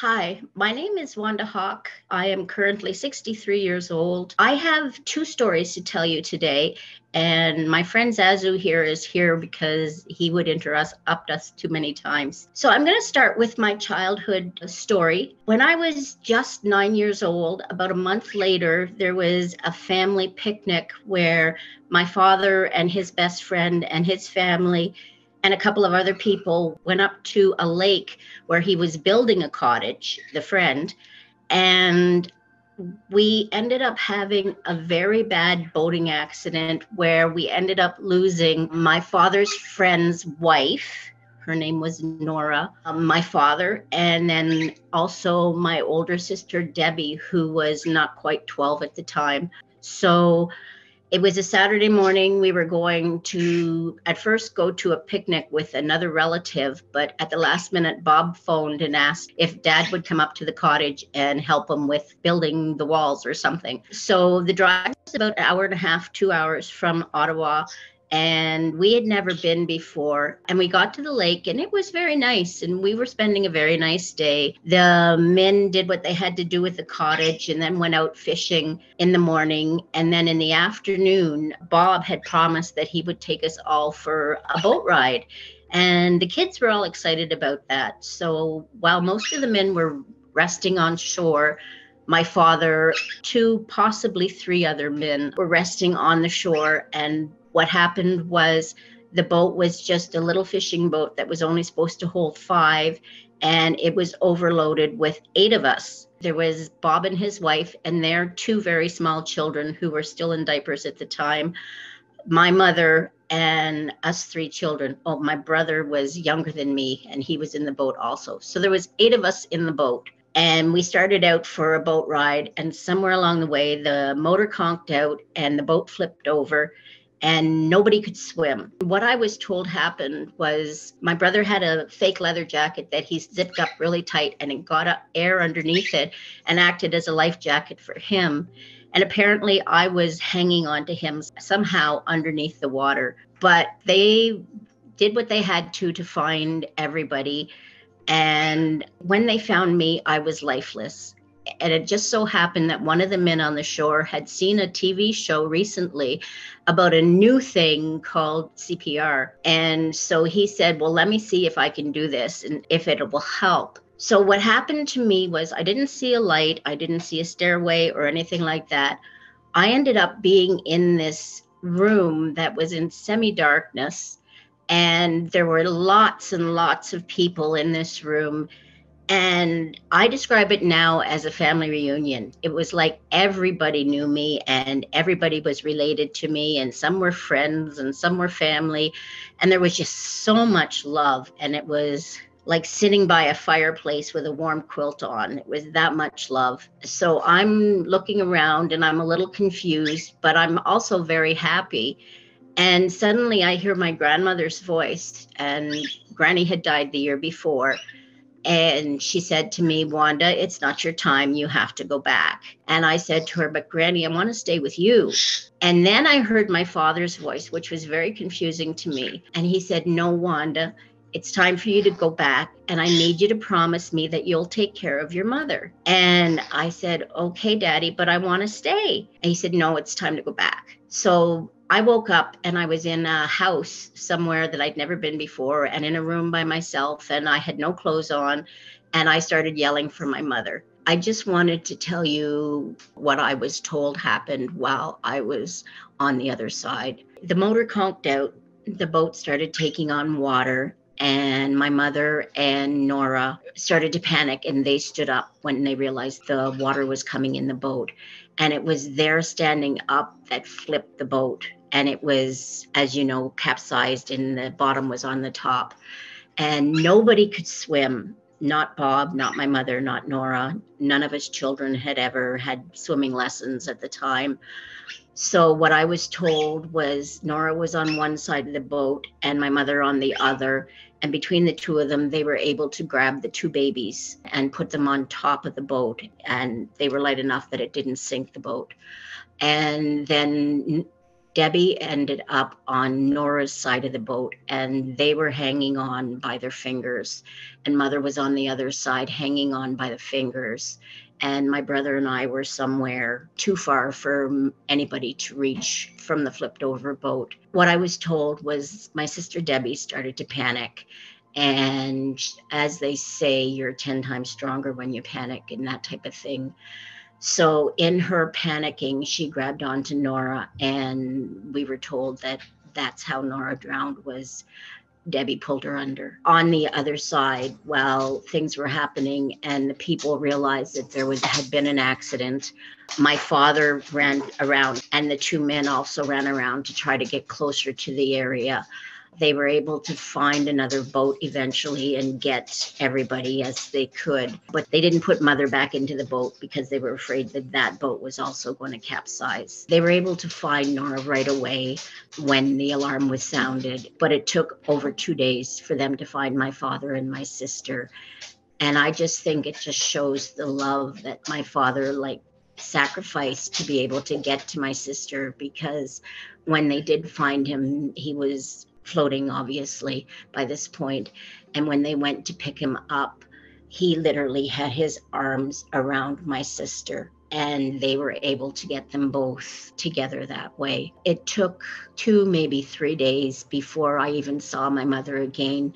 Hi, my name is Wanda Hawke. I am currently 63 years old. I have two stories to tell you today, and my friend Zazu here is here because he would interrupt us too many times. So I'm going to start with my childhood story. When I was just nine years old, about a month later, there was a family picnic where my father and his best friend and his family and a couple of other people went up to a lake where he was building a cottage, the friend, and we ended up having a very bad boating accident where we ended up losing my father's friend's wife. Her name was Nora, um, my father, and then also my older sister, Debbie, who was not quite 12 at the time. So it was a Saturday morning. We were going to at first go to a picnic with another relative, but at the last minute, Bob phoned and asked if dad would come up to the cottage and help him with building the walls or something. So the drive was about an hour and a half, two hours from Ottawa and we had never been before. And we got to the lake and it was very nice and we were spending a very nice day. The men did what they had to do with the cottage and then went out fishing in the morning. And then in the afternoon bob had promised that he would take us all for a boat ride. And the kids were all excited about that. So while most of the men were resting on shore my father, two, possibly three other men were resting on the shore and what happened was the boat was just a little fishing boat that was only supposed to hold five, and it was overloaded with eight of us. There was Bob and his wife, and their two very small children who were still in diapers at the time. My mother and us three children. Oh, my brother was younger than me, and he was in the boat also. So there was eight of us in the boat and we started out for a boat ride and somewhere along the way the motor conked out and the boat flipped over and nobody could swim. What I was told happened was my brother had a fake leather jacket that he zipped up really tight and it got up air underneath it and acted as a life jacket for him. And apparently, I was hanging on to him somehow underneath the water. But they did what they had to to find everybody. And when they found me, I was lifeless and it just so happened that one of the men on the shore had seen a TV show recently about a new thing called CPR. And so he said, Well, let me see if I can do this and if it will help. So, what happened to me was I didn't see a light, I didn't see a stairway or anything like that. I ended up being in this room that was in semi darkness, and there were lots and lots of people in this room and I describe it now as a family reunion. It was like everybody knew me and everybody was related to me, and some were friends and some were family. And there was just so much love. And it was like sitting by a fireplace with a warm quilt on. It was that much love. So I'm looking around and I'm a little confused, but I'm also very happy. And suddenly I hear my grandmother's voice, and Granny had died the year before and she said to me, Wanda, it's not your time. You have to go back. And I said to her, But Granny, I want to stay with you. And then I heard my father's voice, which was very confusing to me. And he said, No, Wanda, it's time for you to go back. And I need you to promise me that you'll take care of your mother. And I said, Okay, Daddy, but I want to stay. And he said, No, it's time to go back. So I woke up and I was in a house somewhere that I'd never been before and in a room by myself, and I had no clothes on. And I started yelling for my mother. I just wanted to tell you what I was told happened while I was on the other side. The motor conked out, the boat started taking on water, and my mother and Nora started to panic and they stood up when they realized the water was coming in the boat. And it was their standing up that flipped the boat and it was, as you know, capsized and the bottom was on the top. And nobody could swim. Not Bob, not my mother, not Nora. None of us children had ever had swimming lessons at the time. So, what I was told was Nora was on one side of the boat and my mother on the other. And between the two of them, they were able to grab the two babies and put them on top of the boat. And they were light enough that it didn't sink the boat. And then Debbie ended up on Nora's side of the boat and they were hanging on by their fingers. And mother was on the other side hanging on by the fingers. And my brother and I were somewhere too far for anybody to reach from the flipped over boat. What I was told was my sister Debbie started to panic. And as they say, you're 10 times stronger when you panic and that type of thing. So, in her panicking, she grabbed onto Nora, and we were told that that's how Nora drowned was Debbie pulled her under. On the other side, while things were happening and the people realized that there was had been an accident, my father ran around and the two men also ran around to try to get closer to the area they were able to find another boat eventually and get everybody as they could. But they didn't put mother back into the boat because they were afraid that that boat was also going to capsize. They were able to find Nora right away when the alarm was sounded, but it took over two days for them to find my father and my sister. And I just think it just shows the love that my father like sacrificed to be able to get to my sister because when they did find him, he was floating, obviously, by this point. And when they went to pick him up, he literally had his arms around my sister and they were able to get them both together that way. It took two, maybe three days before I even saw my mother again.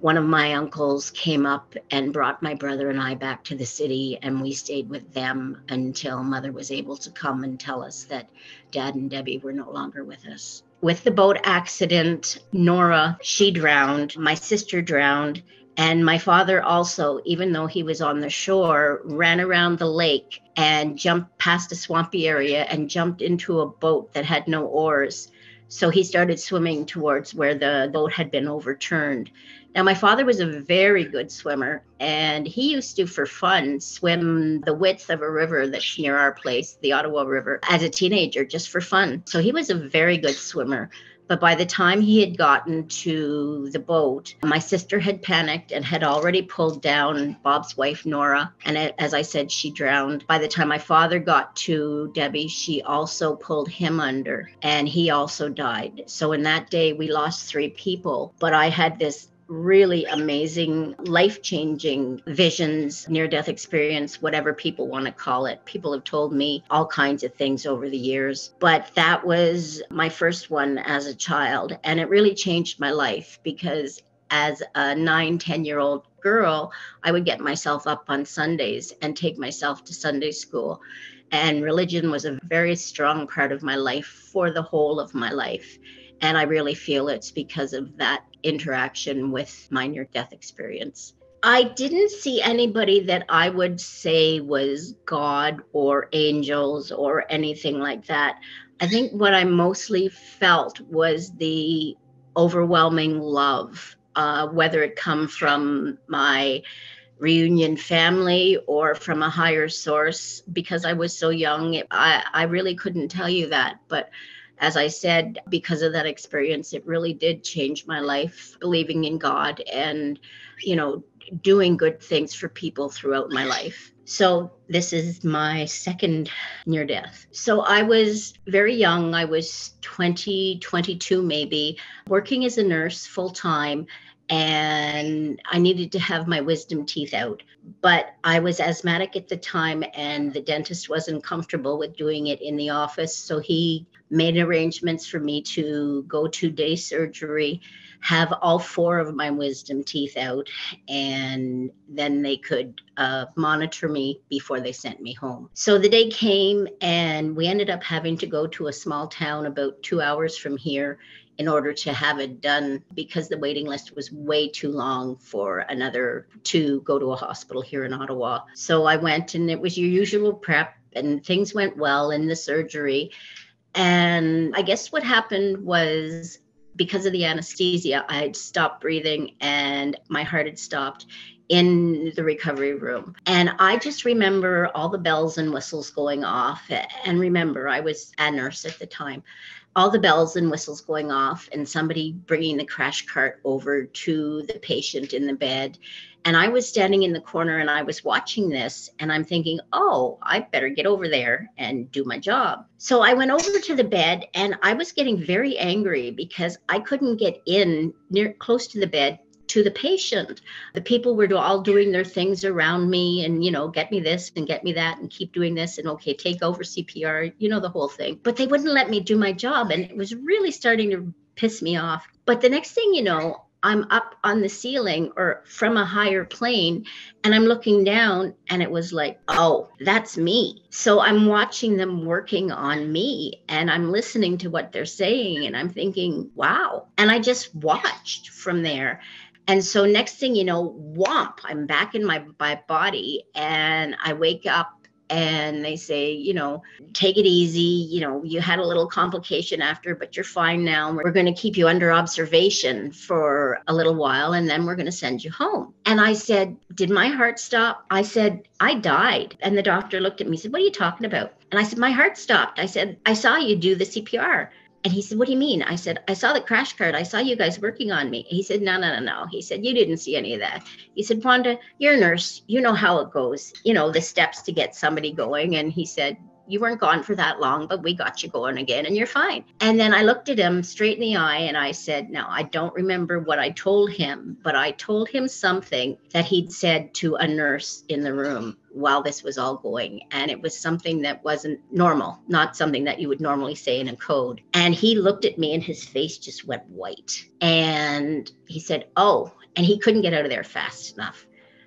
One of my uncles came up and brought my brother and I back to the city, and we stayed with them until mother was able to come and tell us that dad and Debbie were no longer with us with the boat accident, Nora, she drowned. My sister drowned. And my father also, even though he was on the shore, ran around the lake and jumped past a swampy area and jumped into a boat that had no oars. So he started swimming towards where the boat had been overturned. Now, my father was a very good swimmer, and he used to, for fun, swim the width of a river that's near our place, the Ottawa River, as a teenager, just for fun. So he was a very good swimmer. But by the time he had gotten to the boat, my sister had panicked and had already pulled down Bob's wife, Nora. And as I said, she drowned. By the time my father got to Debbie, she also pulled him under and he also died. So in that day, we lost three people. But I had this really amazing, life changing visions, near death experience, whatever people want to call it. People have told me all kinds of things over the years, but that was my first one as a child. And it really changed my life because as a nine, 10 year old girl, I would get myself up on Sundays and take myself to Sunday school. And religion was a very strong part of my life for the whole of my life. And I really feel it's because of that interaction with my near death experience. I didn't see anybody that I would say was God or angels or anything like that. I think what I mostly felt was the overwhelming love, uh, whether it come from my reunion family or from a higher source. Because I was so young, I, I really couldn't tell you that. But as I said, because of that experience, it really did change my life, believing in God and, you know, doing good things for people throughout my life. So, this is my second near death. So, I was very young. I was 20, 22 maybe, working as a nurse full time and I needed to have my wisdom teeth out. But I was asthmatic at the time, and the dentist wasn't comfortable with doing it in the office. So he made arrangements for me to go to day surgery, have all four of my wisdom teeth out, and then they could uh, monitor me before they sent me home. So the day came, and we ended up having to go to a small town about two hours from here in order to have it done because the waiting list was way too long for another to go to a hospital here in Ottawa. So I went and it was your usual prep and things went well in the surgery. And I guess what happened was because of the anesthesia, I had stopped breathing and my heart had stopped. In the recovery room. And I just remember all the bells and whistles going off. And remember, I was a nurse at the time. All the bells and whistles going off, and somebody bringing the crash cart over to the patient in the bed. And I was standing in the corner and I was watching this, and I'm thinking, oh, I better get over there and do my job. So I went over to the bed and I was getting very angry because I couldn't get in near close to the bed to the patient. The people were all doing their things around me and, you know, get me this and get me that and keep doing this and okay, take over CPR, you know, the whole thing. But they wouldn't let me do my job. And it was really starting to piss me off. But the next thing you know, I'm up on the ceiling or from a higher plane and I'm looking down and it was like, oh, that's me. So I'm watching them working on me and I'm listening to what they're saying and I'm thinking, wow. And I just watched from there. And so next thing you know, whomp, I'm back in my, my body and I wake up and they say, you know, take it easy. You know, you had a little complication after, but you're fine now. We're going to keep you under observation for a little while and then we're going to send you home. And I said, Did my heart stop? I said, I died. And the doctor looked at me and said, What are you talking about? And I said, My heart stopped. I said, I saw you do the CPR. And he said, What do you mean? I said, I saw the crash cart. I saw you guys working on me. He said, No, no, no, no. He said, You didn't see any of that. He said, Wanda, you're a nurse. You know how it goes, you know, the steps to get somebody going. And he said, you weren't gone for that long, but we got you going again and you're fine. And then I looked at him straight in the eye and I said, Now, I don't remember what I told him, but I told him something that he'd said to a nurse in the room while this was all going. And it was something that wasn't normal, not something that you would normally say in a code. And he looked at me and his face just went white. And he said, Oh, and he couldn't get out of there fast enough.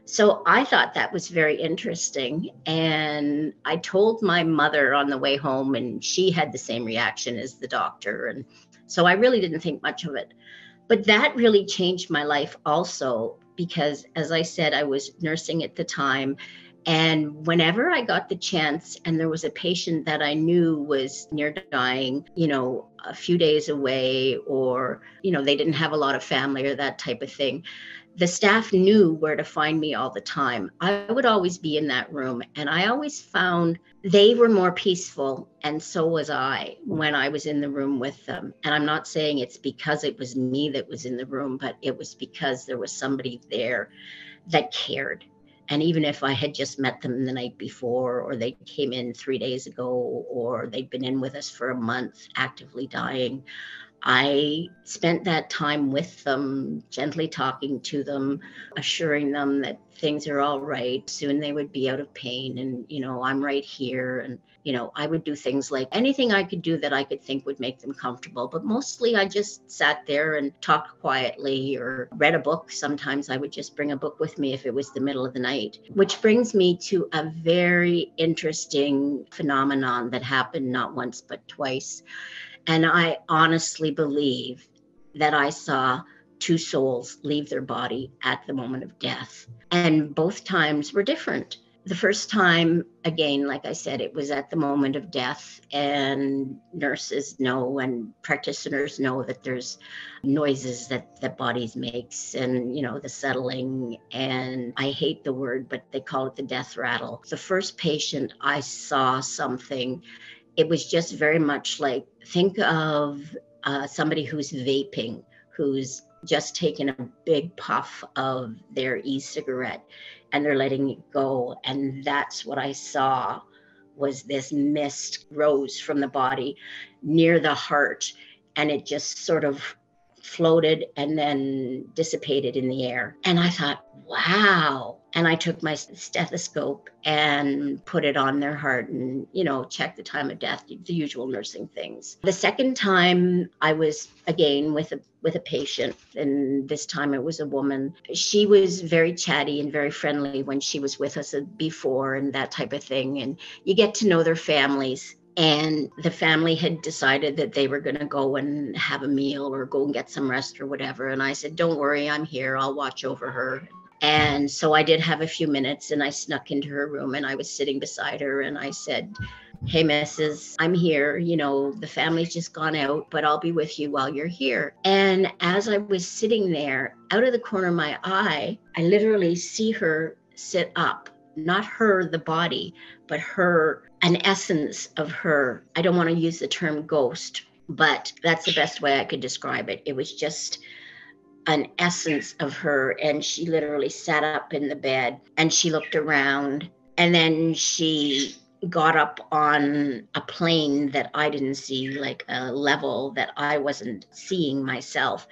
So I thought that was very interesting. And I told my mother on the way home, and she had the same reaction as the doctor. And so I really didn't think much of it. But that really changed my life also, because as I said, I was nursing at the time. And whenever I got the chance, and there was a patient that I knew was near dying, you know, a few days away, or, you know, they didn't have a lot of family or that type of thing, the staff knew where to find me all the time. I would always be in that room, and I always found they were more peaceful, and so was I when I was in the room with them. And I'm not saying it's because it was me that was in the room, but it was because there was somebody there that cared. And even if I had just met them the night before, or they came in three days ago, or they'd been in with us for a month actively dying, I spent that time with them, gently talking to them, assuring them that things are all right. Soon they would be out of pain. And, you know, I'm right here. And, you know, I would do things like anything I could do that I could think would make them comfortable. But mostly I just sat there and talked quietly or read a book. Sometimes I would just bring a book with me if it was the middle of the night, which brings me to a very interesting phenomenon that happened not once, but twice and I honestly believe that I saw two souls leave their body at the moment of death. And both times were different. The first time, again, like I said, it was at the moment of death, and nurses know and practitioners know that there's noises that the bodies makes and you know the settling and i hate the word but they call it the death rattle the first patient i saw something it was just very much like think of uh, somebody who's vaping, who's just taken a big puff of their e cigarette and they're letting it go. And that's what I saw was this mist rose from the body near the heart and it just sort of floated and then dissipated in the air. And I thought, wow. And I took my stethoscope and put it on their heart and, you know, check the time of death, the usual nursing things. The second time I was again with a with a patient and this time it was a woman. She was very chatty and very friendly when she was with us uh, before and that type of thing. And you get to know their families. And the family had decided that they were going to go and have a meal or go and get some rest or whatever. And i said don't worry i'm here. I'll watch over her and so i did have a few minutes and i snuck into her room and i was sitting beside her and i said Hey, Mrs., I'm here. You know, the family's just gone out, but I'll be with you while you're here. And as I was sitting there, out of the corner of my eye, I literally see her sit up, not her, the body, but her, an essence of her. I don't want to use the term ghost, but that's the best way I could describe it. It was just an essence of her. And she literally sat up in the bed and she looked around and then she got up on a plane that I didn't see, like a level that I wasn't seeing myself.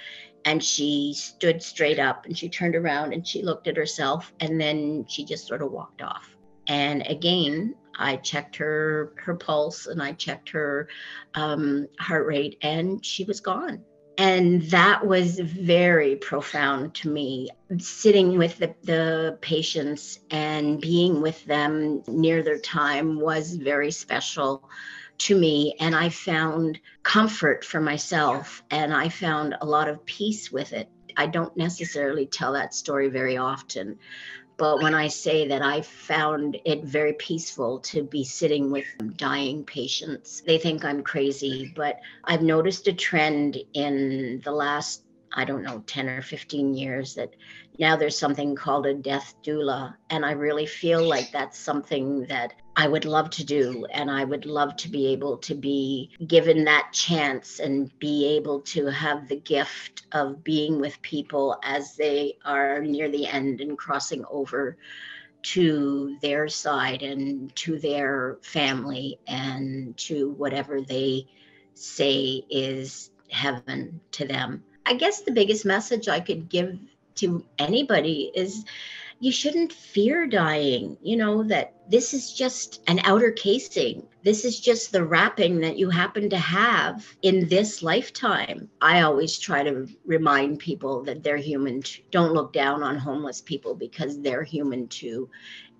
And she stood straight up and she turned around and she looked at herself and then she just sort of walked off. And again, I checked her her pulse and I checked her um, heart rate, and she was gone and that was very profound to me sitting with the, the, patients and being with them near their time was very special to me. And i found comfort for myself and i found a lot of peace with it. I don't necessarily tell that story very often but when I say that I found it very peaceful to be sitting with dying patients, they think I'm crazy. But I've noticed a trend in the last, I don't know, 10 or 15 years that now there's something called a death doula. And I really feel like that's something that I would love to do. And I would love to be able to be given that chance and be able to have the gift of being with people as they are near the end and crossing over to their side and to their family and to whatever they say is heaven to them. I guess the biggest message I could give to anybody is you shouldn't fear dying. You know, that this is just an outer casing. This is just the wrapping that you happen to have in this lifetime. I always try to remind people that they're human. Don't look down on homeless people because they're human too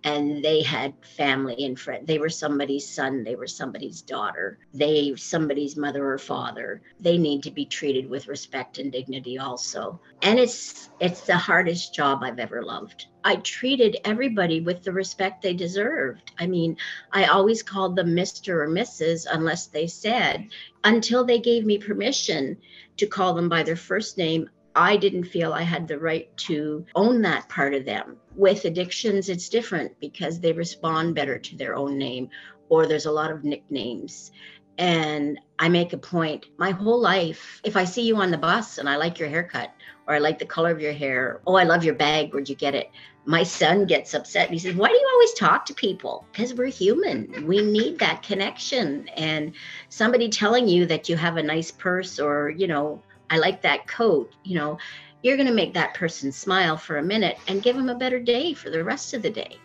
and they had family and friends. they were somebody's son they were somebody's daughter they somebody's mother or father. They need to be treated with respect and dignity also. And it's it's the hardest job i've ever loved. I treated everybody with the respect they deserved. I mean i always called them mr or mrs unless they said until they gave me permission to call them by their first name I didn't feel I had the right to own that part of them. With addictions, it's different because they respond better to their own name, or there's a lot of nicknames. And I make a point my whole life. If I see you on the bus and I like your haircut, or I like the color of your hair, oh, I love your bag, where'd you get it? My son gets upset. He says, Why do you always talk to people? Because we're human. We need that connection. And somebody telling you that you have a nice purse or, you know, I like that coat, you know, you're going to make that person smile for a minute and give them a better day for the rest of the day.